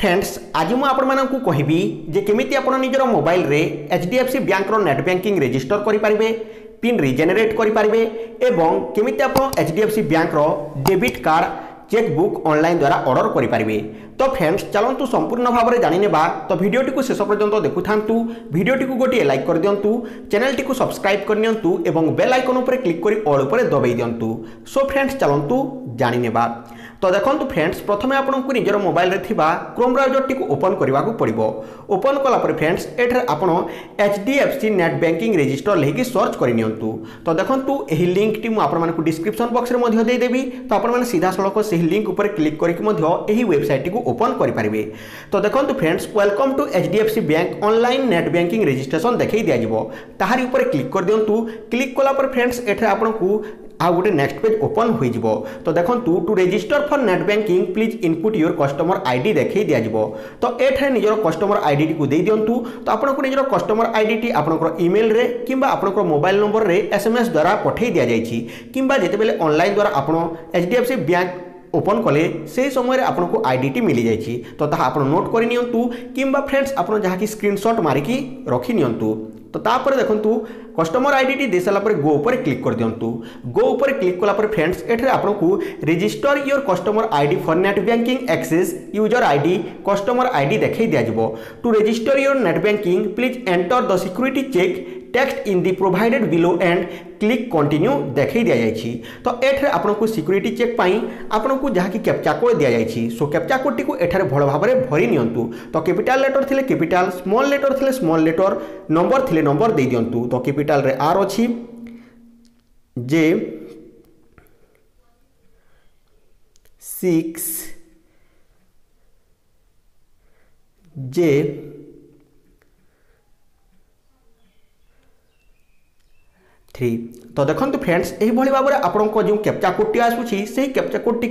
Friends আজ মু আপনার কহবি যে কমিটি আপনার নিজের মোবাইলে এইচডিএফসি ব্যাঙ্কর নেট ব্যাঙ্কিং রেজিষ্টর করে পারে পিন রিজেনেট করে পারে এবং কমিটি আপনার এইচডিএফসি ব্যাঙ্কর ডেবিট কার্ড চেকবুক অনলাইন দ্বারা অর্ডর করে পারে তো ফ্রেন্ডস চলতু সম্পূর্ণ ভাবে জাঁনেবা তো ভিডিওটি শেষ পর্যন্ত দেখু থাকু ভিডিওটি গোটিয়ে লাইক করে দিও চ্যানেলটি সবসক্রাইব করে নিও এবং বেল আইকন উপরে ক্লিক করে অল উপরে দবাই দিও সো ফ্রেন্ডস চলতু জাঁনেবা তো দেখুন ফ্রেন্ডস প্রথমে আপনার নিজের মোবাইল থাকা ক্রোম ব্রাউজরটি ওপন করা পড়ব ওপন কলাপরে ফ্রেন্ডস এঠার আপনার H D F C net banking register লিখি সর্চ করে নিউ তো দেখুন এই লিঙ্কটি মু আপনার ডিসক্রিপশন বক্সরে দেদেবি তো আপনার সিধা সড়ক সেই লিঙ্ক উপরে ক্লিক করি এই ওয়েবসাইটটি ওপন করে পারে তো দেখুন friends welcome to H D F C bank online net banking registration দেখাই দিয়া তাহারি উপরে ক্লিক করে দিও ক্লিক কলাপরে ফ্রেন্ডস এঠার আপনার ଆଉ ଗୋଟେ ନେକ୍ସଟ ପେଜ୍ ଓପନ୍ ହୋଇଯିବ ତ ଦେଖନ୍ତୁ to register for net banking please input your customer I D ଦେଖାଇ ଦିଆଯିବ ତ ଏଠାରେ ନିଜର କଷ୍ଟମର ଆଇ ଡିଟିକୁ ଦେଇ ଦିଅନ୍ତୁ ତ ଆପଣଙ୍କୁ ନିଜର କଷ୍ଟମର ଆଇ ଡିଟି ଆପଣଙ୍କର ଇମେଲରେ କିମ୍ବା ଆପଣଙ୍କର ମୋବାଇଲ ନମ୍ବରରେ ଏସ୍ ଏମ୍ ଏସ୍ ଦ୍ୱାରା ପଠାଇ ଦିଆଯାଇଛି କିମ୍ବା ଯେତେବେଳେ ଅନଲାଇନ୍ ଦ୍ୱାରା ଆପଣ H D F C bank open কলে সেই সময় আপনার আইডিটি মিলি যাই তো তা আপনার নোট করে নিয়ন্তু কিংবা ফ্রেন্ডস আপনার যা কি স্ক্রিনশট মারিকি রখি নিয়ন্তু তো তাপরে দেখন্তু কষ্টমর আইডিটি দিয়ে সারা পরে গো উপরে ক্লিক করে দিও গো উপরে ক্লিক কলা পরে ফ্রেন্ডস এখানে আপনার register your customer ID for net banking access user ID customer ID দেখাই দিয়া to register your net banking please enter the security check text in the provided below and click continue দেখাই দিয়েছি তো এঠার আপনার security check পাই আপনার যা captcha code দিয়েছি সো ক্যাপচা কোডটি এঠার ভাল ভাবে ভরি নিউ তো ক্যাপিটাল লেটর লে ক্যাপিটাল স্মল লেটর লে স্মল লেটর নম্বর লে নম্বর দিয়ে দিও তো ক্যাপিটাল আর অছি যে সিক্স যে থ্রি তো দেখুন ফ্রেন্ডস এইভাবে ভাবে আপনার যে ক্যাপচা কোডটি আসুচি সেই ক্যাপচা কোডটি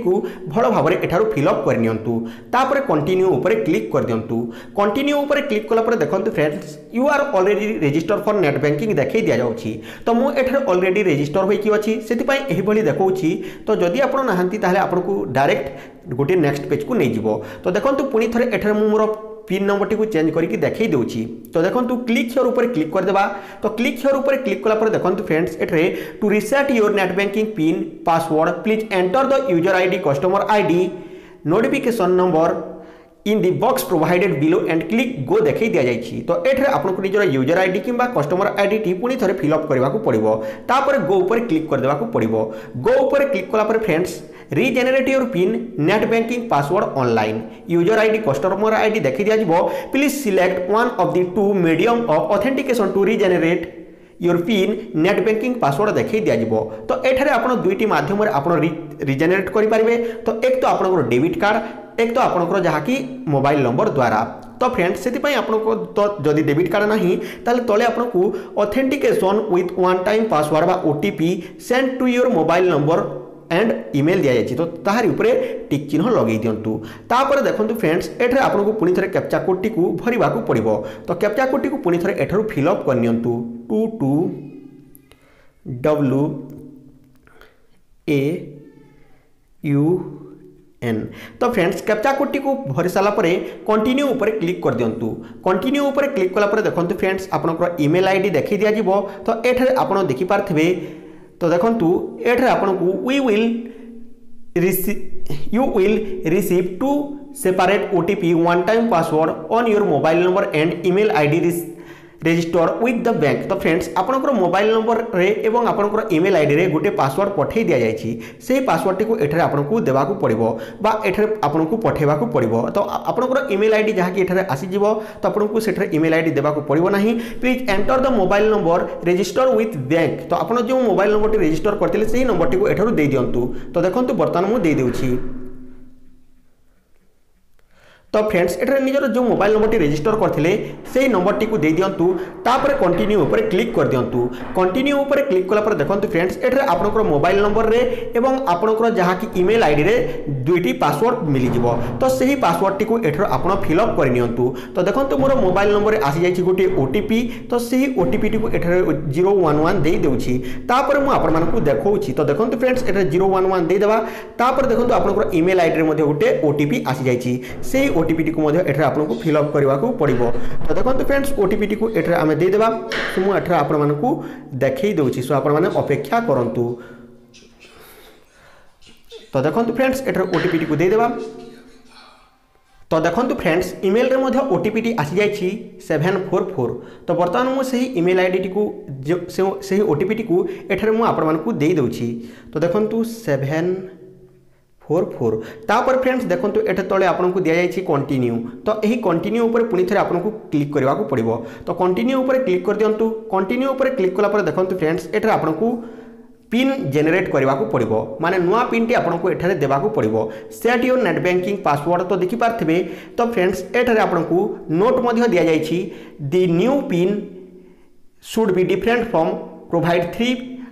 ভালো ভাবে এঠার ফিলঅপ করে নিয়ন্তু তাপরে কন্টিনিউ উপরে ক্লিক করে দিও কন্টিনিউ উপরে ক্লিক কলাপরে দেখুন friends you are already register for net banking দেখাই দিয়া যাচ্ছি তো মু এঠার অলরেডি রেজিষ্টর হয়েকি অছি সেপাই এইভাবে দেখাচ্ছি তো যদি আপনার না তাহলে আপনার ডাইরেক্ট গোটে নেক্সট পেজকু নিয়ে যাব তো দেখুন পুঁ থরে এঠার মু মোর পিন নম্বরটি চেঞ্জ করি দেখাই দেছি তো দেখুন ক্লিক হিওর উপরে ক্লিক করেদেবা তো ক্লিক হিওর উপরে ক্লিক কলাপরে দেখুন ফ্রেন্ডস এটারে to reset your net banking pin password please enter the user ID customer ID notification number in the box provided below and click go দেখাই দিয়া যাইছি তো এঠারে আপনার নিজের ইউজর আইডি কিংবা কষ্টমর আইডিটি পুঁ থরে ফিল অপ করা পড়ব তাপরে গো উপরে ক্লিক করে দেওয়া পড়ব গো উপরে ক্লিক কলাপরে friends regenerate your pin net banking password online user ID customer ID দেখি দিয়া please select one of the two medium of authentication to regenerate your pin net banking password দেখাই দিয়া তো এখানে আপনার দুইটি মাধ্যমে আপনার রিজেনেরেট করে পারে তো এক তো আপনার ডেবিট কার্ড এক তো আপনার যা কি মোবাইল নম্বর দ্বারা তো ফ্রেন্ড সেপাই আপনার তো যদি ডেবিট কার্ড না তাহলে তলে আপনার authentication with one time password বা OTP send to your mobile number and email दि जाए तो ताहारी टिक चिन्ह लगे तापर देखो फ्रेंड्स एठे आपको पुणी थे कैप्चा कोड टी भरवा पड़ो तो कैप्चा कोड टी पुणी थे एठार फिलअप करनी two two W A U N तो फ्रेंड्स कैप्चा कोड टी भरी सारापर कंटिन्यू उपर क्लिक कर दिंतु कंटिन्यू उपर क्लिक कलापर देखो फ्रेंड्स आपंकर इमेल आई डी देखी दि तो ये आप देखिपारे তো দেখন্তু এঠারে আপনার we will receive you will receive two separate OTP one time password on your mobile number and email ID register with the bank ତ ଫ୍ରେଣ୍ଡସ୍ ଆପଣଙ୍କର ମୋବାଇଲ୍ ନମ୍ବରରେ ଏବଂ ଆପଣଙ୍କର ଇମେଲ୍ ଆଇଡ଼ିରେ ଗୋଟିଏ ପାସୱାର୍ଡ଼ ପଠାଇ ଦିଆଯାଇଛି ସେହି ପାସୱାର୍ଡ଼ଟିକୁ ଏଠାରେ ଆପଣଙ୍କୁ ଦେବାକୁ ପଡ଼ିବ ବା ଏଠାରେ ଆପଣଙ୍କୁ ପଠାଇବାକୁ ପଡ଼ିବ ତ ଆପଣଙ୍କର ଇମେଲ୍ ଆଇଡ଼ି ଯାହାକି ଏଠାରେ ଆସିଯିବ ତ ଆପଣଙ୍କୁ ସେଠାରେ ଇମେଲ୍ ଆଇଡ଼ି ଦେବାକୁ ପଡ଼ିବ ନାହିଁ please enter the mobile number register with bank ତ ଆପଣ ଯେଉଁ ମୋବାଇଲ୍ ନମ୍ବରଟି ରେଜିଷ୍ଟର କରିଥିଲେ ସେହି ନମ୍ବରଟିକୁ ଏଠାରୁ ଦେଇଦିଅନ୍ତୁ ତ ଦେଖନ୍ତୁ ବର୍ତ୍ତମାନ ମୁଁ ଦେଇଦେଉଛି বর্তমান মু দিয়ে দেছি তো ফ্রেন্ডস এখানে নিজের যে মোবাইল নম্বরটি রেজিষ্টর করে সেই নম্বরটি দিয়ে দিও তাপরে কন্টিনিউ উপরে ক্লিক করে দিও কন্টিনিউ উপরে ক্লিক কলাপরে দেখুন ফ্রেন্ডস এখানে আপনার মোবাইল নম্বরে এবং আপনার যা কি ইমেল আইডি দুইটি পাসওয়ার্ড মিলিযোগ তো সেই পাসওয়ার্ডটি এঠার আপনার ফিল অপ করে নিয়ন্তু তো দেখুন মোর মোবাইল নম্বরে আসি যাই গোটিয়ে ওটিপি তো সেই ওটিপিটি এঠার জিরো ওয়ান ওয়ান দিয়ে দেছি তাপরে মু আপনার দেখছি তো দেখুন ফ্রেন্ডস এটা জিরো ওয়ান ওয়ান দিয়ে দেওয়া তাপরে দেখুন আপনার ইমেল আইডির ଓଟିପିଟିକୁ ମଧ୍ୟ ଏଠାରେ ଆପଣଙ୍କୁ ଫିଲ୍ଅପ୍ କରିବାକୁ ପଡ଼ିବ ତ ଦେଖନ୍ତୁ ଫ୍ରେଣ୍ଡସ୍ ଓଟିପିଟିକୁ ଏଠାରେ ଆମେ ଦେଇଦେବା ମୁଁ ଏଠାରେ ଆପଣମାନଙ୍କୁ ଦେଖାଇ ଦେଉଛି ସୋ ଆପଣମାନେ ଅପେକ୍ଷା କରନ୍ତୁ ତ ଦେଖନ୍ତୁ ଫ୍ରେଣ୍ଡସ୍ ଏଠାରେ ଓଟିପିଟିକୁ ଦେଇଦେବା ତ ଦେଖନ୍ତୁ ଫ୍ରେଣ୍ଡସ୍ ଇମେଲରେ ମଧ୍ୟ ଓ ଟି ପିଟି ଆସିଯାଇଛି ସେଭେନ୍ ଫୋର୍ ଫୋର୍ ତ ବର୍ତ୍ତମାନ ମୁଁ ସେହି ଇମେଲ ଆଇଡ଼ିଟିକୁ ସେହି ଓ ଟି ପିଟିକୁ ଏଠାରେ ମୁଁ ଆପଣମାନଙ୍କୁ ଦେଇଦେଉଛି ତ ଦେଖନ୍ତୁ ସେଭେନ୍ ফোর ফোর তাপরে ফ্রেন্ডস দেখুন এটি তলে আপনার দিয়েছে কন্টিনিউ তো এই কন্টিনিউ উপরে পুঁ থে আপনার ক্লিক করা পড়ব তো কন্টিনিউ উপরে ক্লিক করে দিও কন্টিনিউ উপরে ক্লিক কলাপরে দেখুন ফ্রেন্ডস এটি আপনার পিন জেনেট করা পড়ব মানে নূয়া পিনটি আপনার এখানে দেওয়া পড়ব set your net banking password তো দেখিপারে তো ফ্রেন্ডস এখানে আপনার নোট দিয়া যাই the new pin should be different from provide three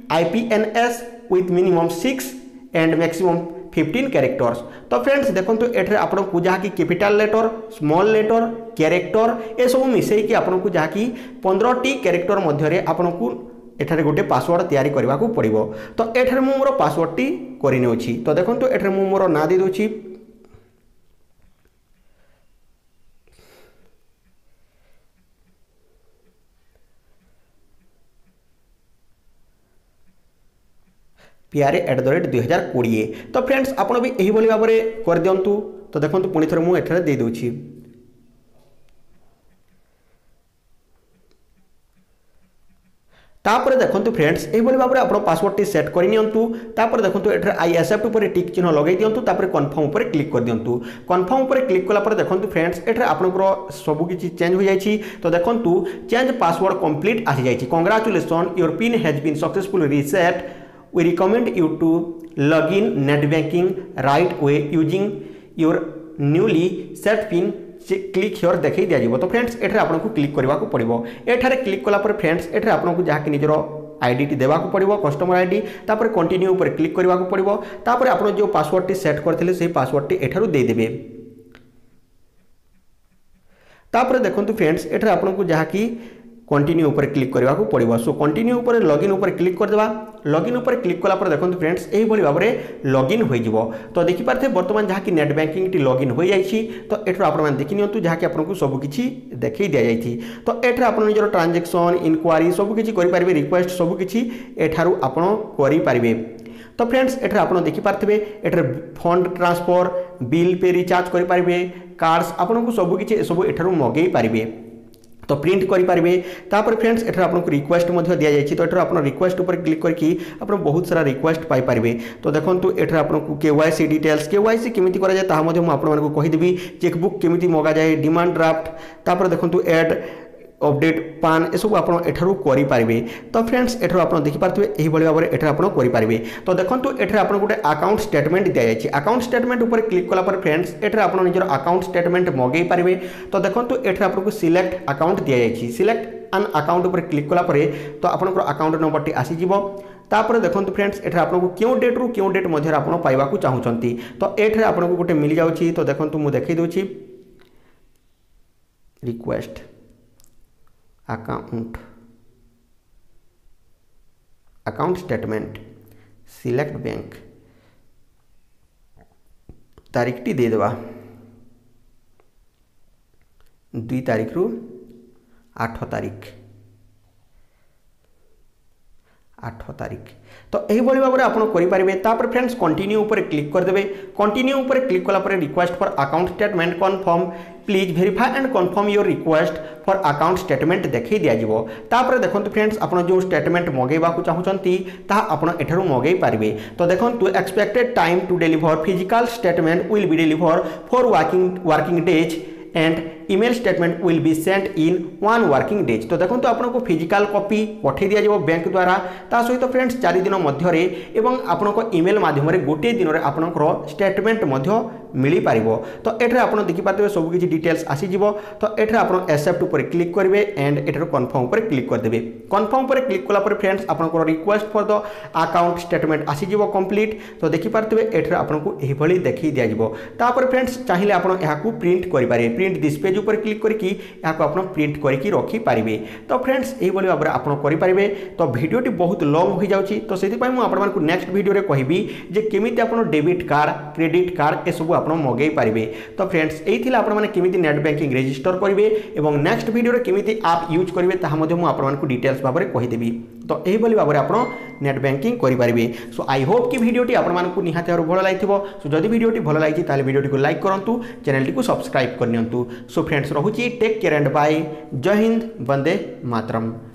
IPNS with minimum six and maximum fifteen characters तो फ्रेंड्स देखो ये आपको जहाँकि capital letter small letter character यह सब मिसईकि आपको जहाँकि पंद्रह टी क्यारेक्टर मध्य आपको पासवर्ड तैयारी करने को पड़ो तो ये मोर पासवर्डटी करने तो देखो मुझे मोर ना दे दूँ ପିଆରେ ଆଟ୍ ଦ ରେଟ୍ ଦୁଇ ହଜାର କୋଡ଼ିଏ ତ ଫ୍ରେଣ୍ଡସ୍ ଆପଣ ବି ଏହିଭଳି ଭାବରେ କରିଦିଅନ୍ତୁ ତ ଦେଖନ୍ତୁ ପୁଣି ଥରେ ମୁଁ ଏଠାରେ ଦେଇଦେଉଛି তাপরে দেখুন ফ্রেন্ডস এইভাবে ভাবে আপনার পাসওয়ার্ডটি সেট করে নিয়ন্তু তাপরে দেখুন এখানে আই আসেপ্ট উপরে টিক চিহ্ন লগাই দিও তাপরে কনফর্ম উপরে ক্লিক করে দিও কনফর্ম উপরে ক্লিক কলাপরে দেখুন ফ্রেন্ডস এখানে আপনার সবুকিছি চেঞ্জ হয়ে যাই তো দেখুন চেঞ্জ পাসওয়ার্ড কমপ্লিট আসি যাই congratulation your pin has been successful reset we recommend you to log in net banking right way using your newly set pin click here দেখাই দিয়াযিব তো ফ্রেন্ডস এখানে আপনার ক্লিক করা পড়ব এখানে ক্লিক কলাপরে ফ্রেন্ডস এখানে আপনার যা নিজের আইডিটি দেওয়া পড়ব কষ্টমর আইডি তাপরে কন্টিনিউ উপরে ক্লিক করা পড়ব তাপরে আপনার যে পাসওয়ার্ডটি সেট করে সেই পাসওয়ার্ডটি এঠার দেদেবে তাপরে দেখুন ফ্রেন্ডস এখানে আপনার যা कंटिन्यू उपर क्लिक करने को पड़ो सो कंटिन्यू उपर लगिन उपर क्लिक करदे लगिन उपर क्लिक कलापर देखो फ्रेंड्स यही भाव में लगिन हो तो देखिपारे बर्तमान जहाँ कि नेट बैंकिंग लगिन हो जाए तो आप देखी जहाँकि आपको सबकि देखी दि जाए तो आप निजर ट्रांजेक्शन इनक्वारी सबकि रिक्वेस्ट सबकि आपरे तो फ्रेंड्स एठर आप देखिपारे एठर fund transfer bill pay recharge करेंगे कार्ड्स आपको सबकि सब एठार मगै पारे तापर फ्रेंड्स एटर आपको रिक्वेस्ट दि जाए तो यार आप रिक्वेस्ट पर क्लिक करके आप बहुत सारा रिक्वेस्ट पाइपर तो देखो एटर आपको K Y C details K Y C केमी कराए ताकि चेकबुक केमी मगा जाए डिमांड ड्राफ्ट देखो एड पान एसबू आप एठार करेंगे तो फ्रेंड्स एठार आप देखिपारे यही भाव में एठार आप करेंगे तो देखो एठार आप गोटे अकाउंट स्टेटमेंट दि जाए अकाउंट स्टेटमेंट उपर क्लिक कलापर फ्रेंड्स एठार आप निजर अकाउंट स्टेटमेंट मगै पारे तो देखो एठार आपको सिलेक्ट अकाउंट दि जाए सिलेक्ट आन अकाउंट उपर क्लिक कलापर तो आपंकर अकाउंट नंबर टी आसीज तापर देखो फ्रेंड्स एठार आपको क्यों डेट रु क्यों डेट मध्य आप पाइबा चाहूँगी तो ये आपको गोटे मिल जाऊँगी तो देखो मुझे देखी दूँ request account. Account statement select bank. तारीख टी दे देवा। दु तारीख रु आठ तारीख। আঠ তারিখ তো এইভাবে ভাবে আপনার করে তাপরে ফ্রেন্ডস কন্টিনিউ উপরে ক্লিক করেদেবে কন্টিনিউ উপরে click কলাপরে request for account statement confirm please verify and confirm your request for account statement দেখাই দিয়াযিব তাপরে দেখুন ফ্রেন্ডস আপনার যে স্টেটমেন্ট মগাইবা চাহুমান তাহা আপনার এঠার মগাই পারবে তো দেখুন expected time to deliver physical statement will be deliver for working working days and email statement will be sent in one working days তো দেখুন আপনার ফিজিকাল কপি পঠাই দিয়া যাব ব্যাঙ্ক দ্বারা তা সহ ফ্রেন্ডস চারিদিন মধ্যে এবং আপনার ইমেল মাধ্যমে গোটিয়ে দিনের আপনার স্টেটমেন্ট মধ্য মিলিপার তো এটার আপনার দেখিপারে সবু কিছু ডিটেলস আসিযোগ তো এটার আপনার এসেপ্ট উপরে ক্লিক করবে এন্ড এটার কনফর্ম উপরে ক্লিক করেদেবে কনফর্ম উপরে ক্লিক কলাপরে ফ্রেন্ডস আপনার request for the account statement আসিযোগ complete তো দেখিপারে এটার আপনার এইভাবে দেখাই দিয়া তাপরে ফ্রেন্ডস চাইলে আপনার এখন প্রিন্ট করে প্রিন্ট দিস পেজ ପେଜ୍ ଉପରେ କ୍ଲିକ୍ କରିକି ଏହାକୁ ଆପଣ ପ୍ରିଣ୍ଟ କରିକି ରଖିପାରିବେ ତ ଫ୍ରେଣ୍ଡସ୍ ଏଇଭଳି ଭାବରେ ଆପଣ କରିପାରିବେ ତ ଭିଡ଼ିଓଟି ବହୁତ ଲଙ୍ଗ୍ ହୋଇଯାଉଛି ତ ସେଥିପାଇଁ ମୁଁ ଆପଣମାନଙ୍କୁ ନେକ୍ସଟ ଭିଡ଼ିଓରେ କହିବି ଯେ କେମିତି ଆପଣ ଡେବିଟ୍ କାର୍ଡ଼ କ୍ରେଡ଼ିଟ୍ କାର୍ଡ଼ ଏସବୁ ଆପଣ ମଗାଇ ପାରିବେ ତ ଫ୍ରେଣ୍ଡସ୍ ଏଇ ଥିଲା ଆପଣମାନେ କେମିତି ନେଟ୍ ବ୍ୟାଙ୍କିଂ ରେଜିଷ୍ଟର କରିବେ ଏବଂ ନେକ୍ସଟ ଭିଡ଼ିଓରେ କେମିତି ଆପ୍ ୟୁଜ୍ କରିବେ ତାହା ମଧ୍ୟ ମୁଁ ଆପଣମାନଙ୍କୁ ଡିଟେଲ୍ସ ଭାବରେ କହିଦେବି তো এইভাবে ভাবে আপনার নেট ব্যাঙ্কিং করে পারবে সো আই হোপ কি ভিডিওটি আপনার নিহতি ভাবে ভাল লাগি সো যদি ভিডিওটি ভাল লাগি তাহলে ভিডিওটি লাইক করতু চ্যানেলটি সবসক্রাইব করে নিউ সো ফ্রেন্ডস রয়েছে take care and bye Jai Hind Vande Mataram